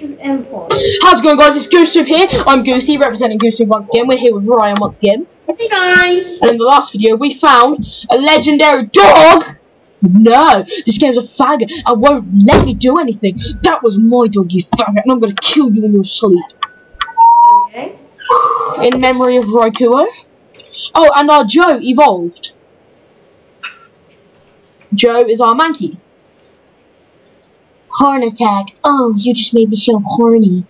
Empires. How's it going, guys? It's Goosey here. I'm Goosey, representing Goosey once again. We're here with Ryan once again. Hey guys! And in the last video, we found a legendary dog. No, this game's a faggot I won't let me do anything. That was my dog, you faggot, and I'm gonna kill you in your sleep. Okay. In memory of Raikou. Oh, and our Joe evolved. Joe is our monkey. Horn attack. Oh, you just made me so horny.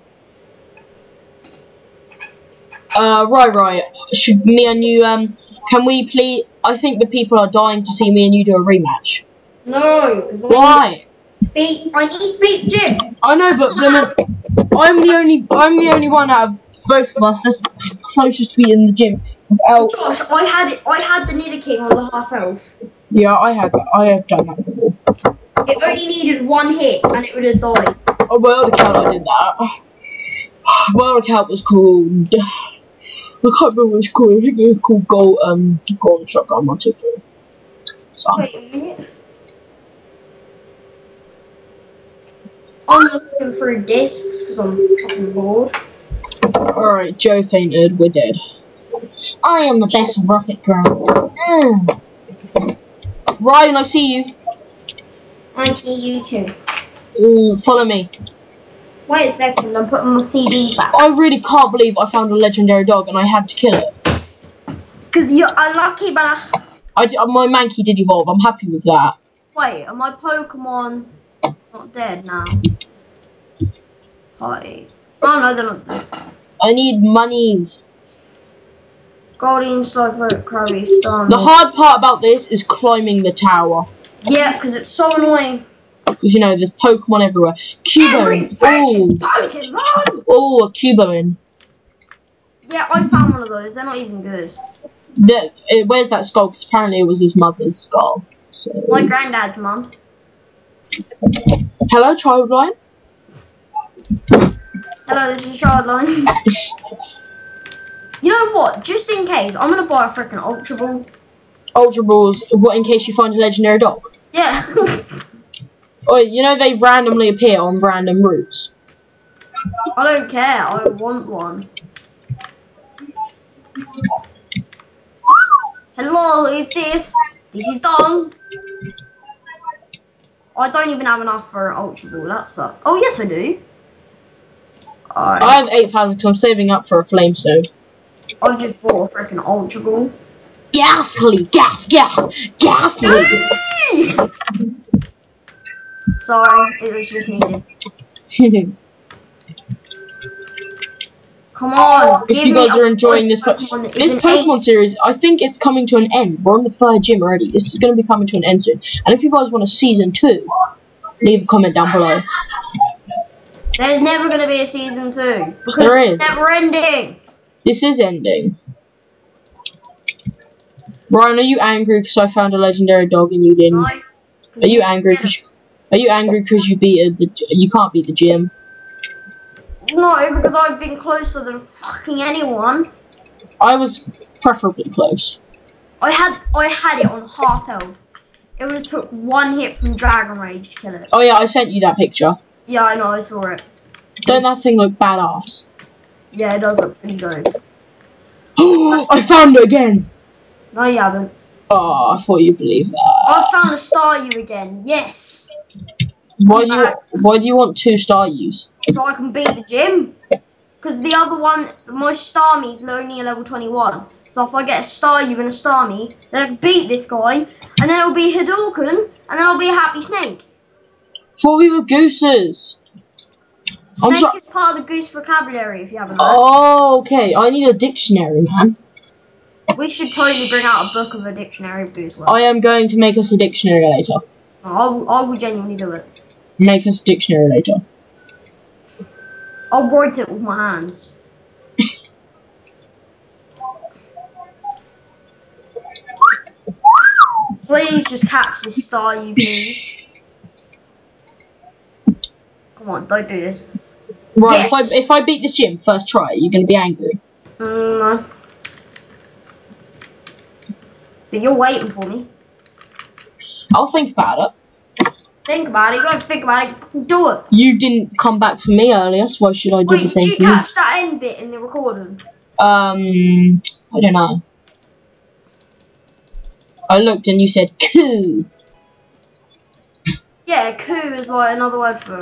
Uh, right, right. Should me and you, um, can we please? I think the people are dying to see me and you do a rematch. No. Why? need beat. I need beat gym. I know, but then I'm the only, I'm the only one out of both of us that's closest to be in the gym. Without, Gosh, I had it. I had the Nidoking on the half elf. yeah, I have, I have done that before. It only needed one hit and it would have died. Oh, World account, I did that. World account was called. I can't remember what it's called. I think it was called Gold, um, Golden Shotgun one two three. So, Wait a minute. I'm looking through discs because I'm fucking bored. alright, Joe fainted. We're dead. I am the best rocket girl. Mm. Ryan, I see you. I see you too. Ooh, follow me. Wait a second, I'm putting my CD back. I really can't believe I found a legendary dog and I had to kill it. Because you're unlucky, but I... I d- my Mankey did evolve. I'm happy with that. Wait, are my Pokemon not dead now? Party. Oh no, they're not dead. I need monies. Guardian Slowpoke, Krabby, Storm. The hard part about this is climbing the tower. Yeah, because it's so annoying. Because, you know, there's Pokemon everywhere. Every Cubo. freaking Oh, oh, a Cubone. Yeah, I found one of those. They're not even good. The, it, where's that skull? Because apparently it was his mother's skull. So. My granddad's mum. Hello, Childline. Hello, this is Childline. you know what? Just in case, I'm gonna buy a freaking Ultra Ball. Ultra Balls. What in case you find a legendary dog? Yeah. Oh, you know they randomly appear on random routes. I don't care. I want one. Hello, who's this? This is Dong. I don't even have enough for an Ultra Ball. That sucks. Oh, yes, I do. Alright. I have 8,000 because I'm saving up for a Flame Stone. I just bought a freaking Ultra Ball. Gaffly, gaff, gaff, gaffly. Sorry, it was just needed. Come on, if you guys are enjoying this, po- this Pokemon eight. series, I think it's coming to an end. We're on the third gym already. This is going to be coming to an end soon. And if you guys want a season two, leave a comment down below. There's never going to be a season two because There it's never ending. This is ending. Ryan, are you angry because I found a legendary dog and you didn't? Are you angry because are you angry because you beat a, the you can't beat the gym? No, because I've been closer than fucking anyone. I was preferably close. I had I had it on half health. It would have took one hit from Dragon Rage to kill it. Oh yeah, I sent you that picture. Yeah, I know, I saw it. Don't that thing look badass? Yeah, it does look pretty good. I found it again. No, you haven't. Oh, I thought oh, you believed that. I found a Staryu again. Yes. Why do you why do you want two Staryus? so I can beat the gym. Because the other one, my Starmie is only a level 21. So if I get a Staryu and a Starmie, then I can beat this guy, and then it'll be Hadouken, and then I'll be a Happy Snake. Thought we were gooses. Snake is part of the Goose vocabulary, if you haven't heard. Oh, okay. I need a dictionary, man. We should totally bring out a book of a dictionary Goose words. I am going to make us a dictionary later. I will, I will genuinely do it. Make us a dictionary later. I'll write it with my hands. Please just catch the star, you please. Come on, don't do this. Right, Yes. if I if I beat this gym first try, you're gonna be angry. Mm, no. But you're waiting for me. I'll think about it. Think about it. Go and think about it. Do it. You didn't come back for me earlier, so why should I do Wait, the did same you for you? catch that end bit in the recording? Um, I don't know. I looked and you said coo. Yeah, coo is like another word for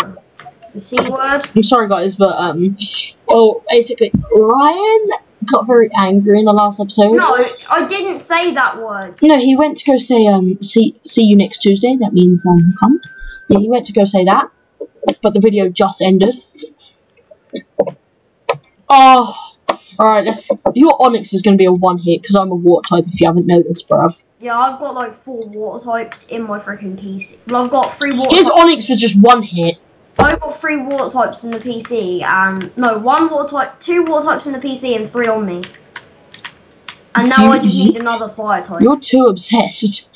the c word. I'm sorry guys, but um, well, basically Ryan got very angry in the last episode. No, I didn't say that word. No, he went to go say um see see you next Tuesday. That means um come. Yeah, he went to go say that, but the video just ended. Oh, all right. Let's. Your Onix is gonna be a one hit because I'm a water type. If you haven't noticed, bruv. Yeah, I've got like four water types in my freaking PC. Well, I've got three water. His. Onix was just one hit. I've got three water types in the PC, and no, one water type, two water types in the PC, and three on me. And now I just need another fire type. You're too obsessed.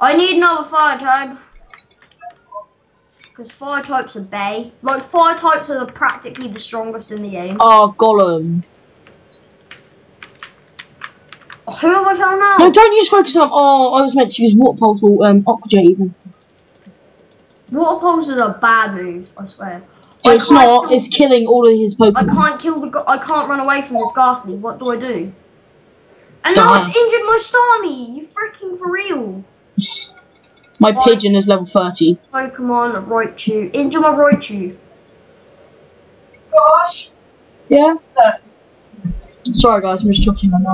I need another fire type. Because fire types are bay. Like, fire types are the, practically the strongest in the game. Oh, Gollum. Who have I found now? No, don't use focus on. Oh, I was meant to use water pulse or um Aqua Jet even. Water pulse is a bad move, I swear. It's can't kill- It's killing all of his Pokemon. I can't kill the. I can't run away from this Gastly. What do I do? And now it's injured my Starmie. You freaking for real? My Why? pigeon is level 30. Pokemon Raichu. Injure my Raichu. Gosh. Yeah? Sorry guys, I'm just talking on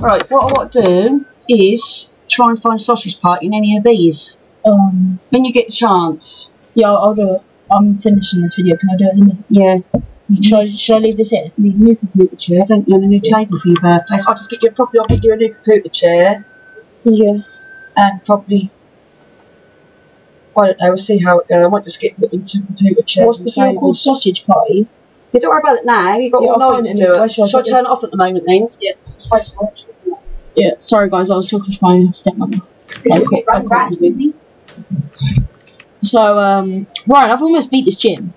Right, what I want to do is try and find a sausage part in any of these. Um, When you get the chance. yeah, I'll, I'll do it. I'm finishing this video. Can I do it in a minute? Yeah. Should I, should I leave this in? Need a new computer chair, don't you? And a new table for your birthday. So I'll just get you probably I'll get you a new computer chair Yeah. and probably I don't know, we'll see how it goes. I might just get into computer chairs What's the tables. called? Sausage Party? Yeah, don't worry about it now. You've got Yeah, all night to do it. Shall I Shall I turn it off at the moment then? Yeah. Yeah, sorry guys, I was talking to my stepmother. Okay, okay. So, um, Ryan, I've almost beat this gym.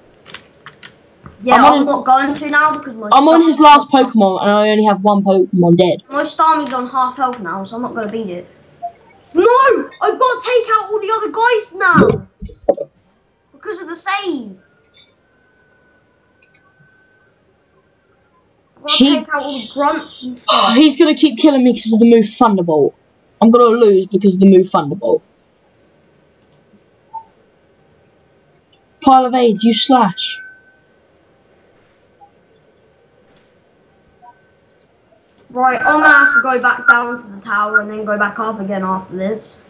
Yeah, I'm I'm, on- not going to now because my. I'm on his last Pokemon and I only have one Pokemon dead. My Starmie's on half health now, so I'm not going to beat it. No! I've got to take out all the other guys now! Because of the save. To He- take out all the grunts and stuff. He's gonna keep killing me because of the move Thunderbolt. I'm gonna lose because of the move Thunderbolt. Pile of AIDS, you slash. Right, I'm to have to go back down to the tower and then go back up again after this.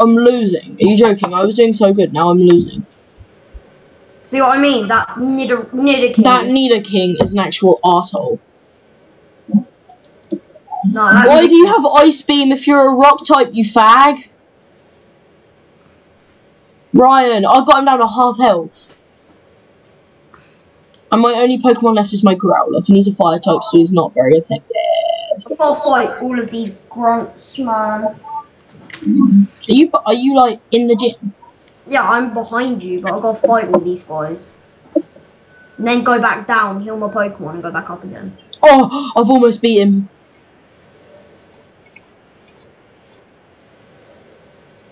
I'm losing. Are you joking? I was doing so good, now I'm losing. See what I mean? That Nido- Nidoking. That Nidoking is an actual asshole. No, Why do you have Ice Beam if you're a rock type, you fag? Ryan, I've got him down to half health. And my only Pokemon left is my Growlithe, and he's a fire type, so he's not very effective. I've got to fight all of these grunts, man. Are you are you like in the gym? Yeah, I'm behind you, but I've got to fight all these guys. And then go back down, heal my Pokemon, and go back up again. Oh, I've almost beat him.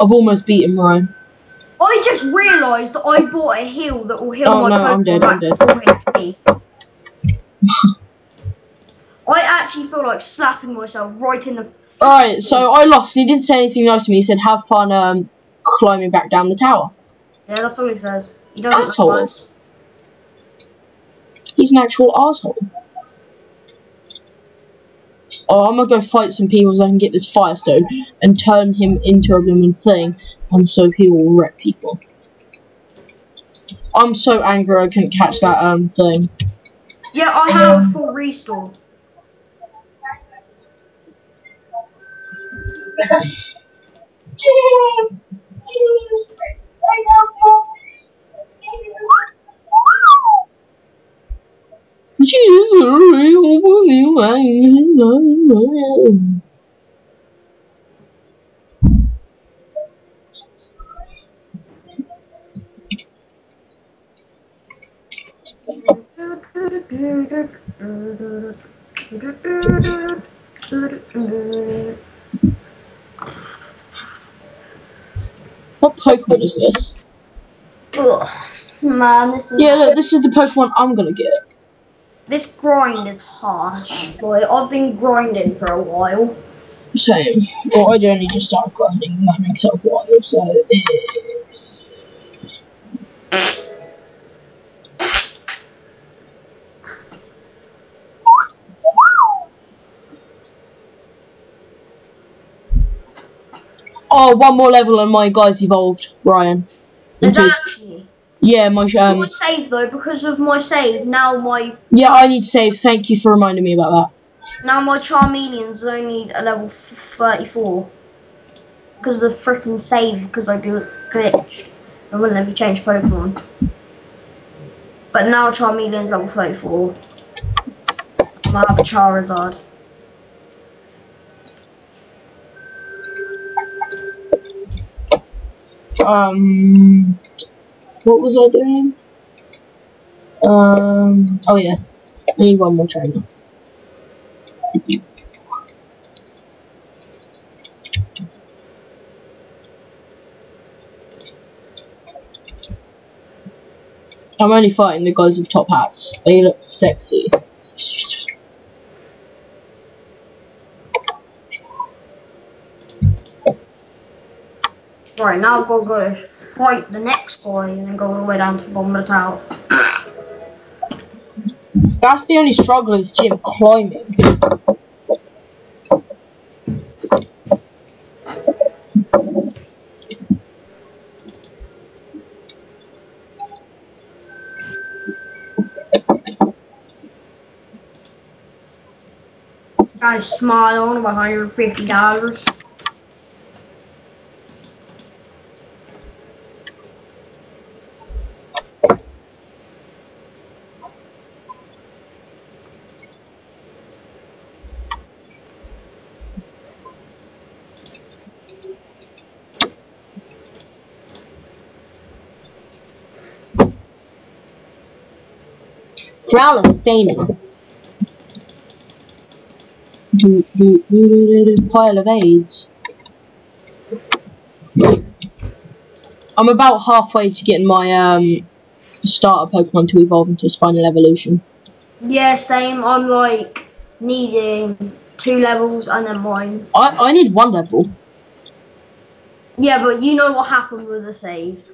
I've almost beat him, Ryan. I just realised that I bought a heal that will heal Oh, my no, Pokemon I'm dead, back I'm to dead. full HP. I actually feel like slapping myself right in the. Alright, so I lost. He didn't say anything nice to me. He said, have fun um, climbing back down the tower. Yeah, that's all he says. He doesn't Asshole. He's an actual asshole. Oh, I'm gonna go fight some people so I can get this Firestone and turn him into a blooming thing, and so he will wreck people. I'm so angry I couldn't catch that um thing. Yeah, I have a full restore. Jesus, What Pokemon is this? Ugh. Man, this is Yeah, look, this is the Pokemon I'm gonna get. This grind is harsh. Boy, I've been grinding for a while. Same. Well, I only just started grinding, and that makes it a while, so. eh. Oh, one more level and my guy's evolved, Ryan. Into? Yeah, my um, Short save though, because of my save, now my yeah, I need to save. Thank you for reminding me about that. now my Charmeleon's only a level f- 34. Because of the freaking save, because I gl- glitched. I wouldn't let me change Pokemon. But now Charmeleon's level 34. I might have a Charizard. Um, what was I doing? Um, oh yeah, I need one more trainer. I'm only fighting the guys with top hats. They look sexy. Right, now to go fight the next guy and then go all the way down to the bottom of the tower. That's the only struggle is gym climbing. Guys, smile on $150. Growl of Fana. Do, do, do, do, do, do, pile of AIDS. I'm about halfway to getting my um starter Pokemon to evolve into its final evolution. Yeah, same. I'm like needing two levels and then mines. I, I need one level. Yeah, but you know what happened with the save.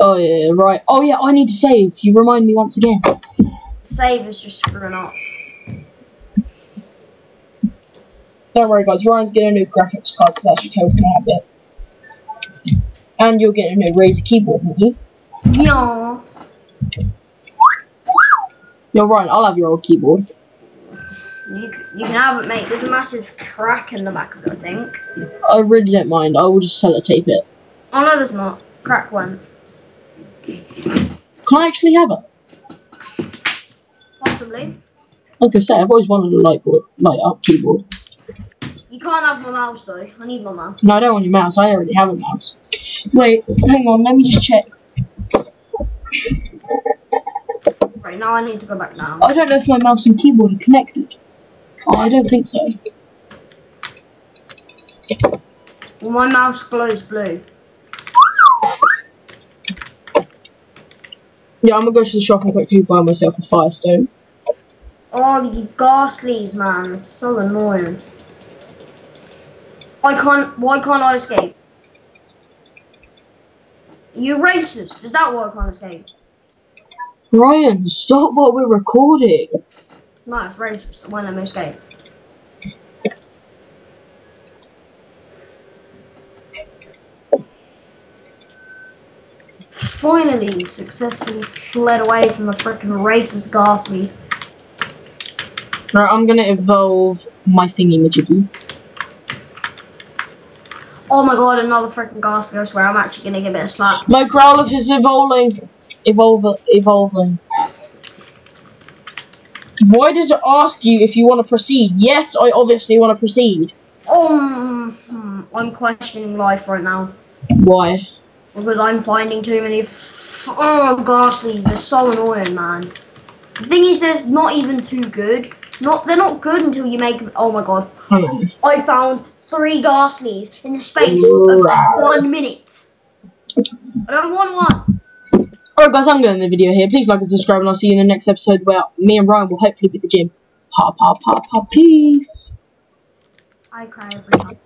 Oh yeah, right. Oh yeah, I need to save. You remind me once again. Save is just screwing up. Don't worry guys, Ryan's getting a new graphics card, so that should help him a bit. And you'll get a new Razer keyboard, won't you? Yeah. You're right, I'll have your old keyboard. You, you can have it, mate. There's a massive crack in the back of it, I think. I really don't mind, I will just sellotape it. Tape it. Oh, no, there's not. Crack went. Can I actually have it? Like I say, I've always wanted a light board, light up keyboard. You can't have my mouse, though. I need my mouse. No, I don't want your mouse, I already have a mouse. Wait, hang on, let me just check. Right, now I need to go back now. I don't know if my mouse and keyboard are connected. Oh, I don't think so. Well, my mouse glows blue. Yeah, I'm gonna go to the shop and quickly buy myself a Firestone. Oh, the Gastlies, man. It's so annoying. I can't. Why can't I escape? You racist? Is that why I can't escape? Ryan, stop what we're recording. No, it's racist. Why let me escape? Finally, you successfully fled away from the freaking racist Gastly. Right, I'm gonna evolve my thingy majiggy. Oh my god, another freaking Gastly. I swear, I'm actually gonna give it a slap. My Growlithe is evolving. Evolve, evolving. Why does it ask you if you want to proceed? Yes, I obviously want to proceed. Oh, hmm, I'm questioning life right now. Why? Because I'm finding too many f- oh Gastlies. They're so annoying, man. The thing is, they're not even too good. Not they're not good until you make. Oh my god! On. I found three Gastlies in the space of one minute. I don't want one. Alright guys, I'm going to end the video here. Please like and subscribe and I'll see you in the next episode where me and Ryan will hopefully be at the gym. Pa pa pa pa peace. I cry every time.